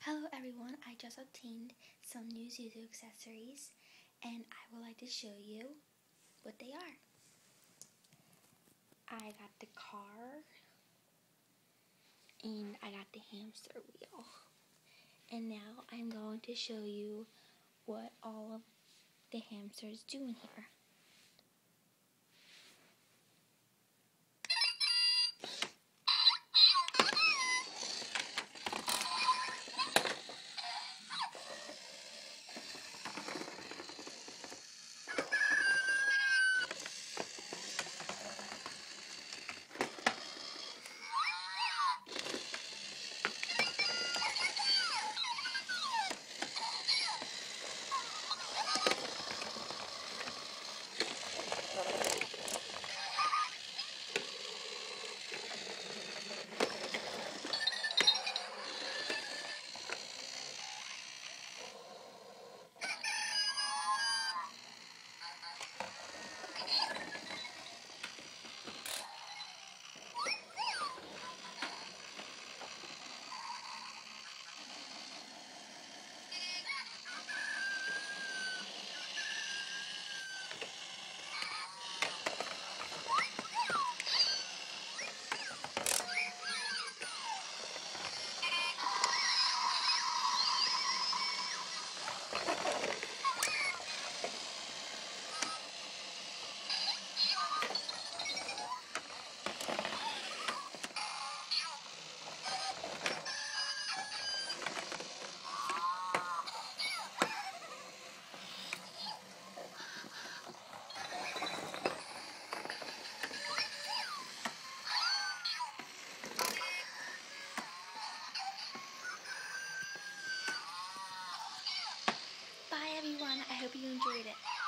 Hello everyone, I just obtained some new Zhu Zhu accessories and I would like to show you what they are. I got the car and I got the hamster wheel. And now I'm going to show you what all of the hamsters do in here. I hope you enjoyed it.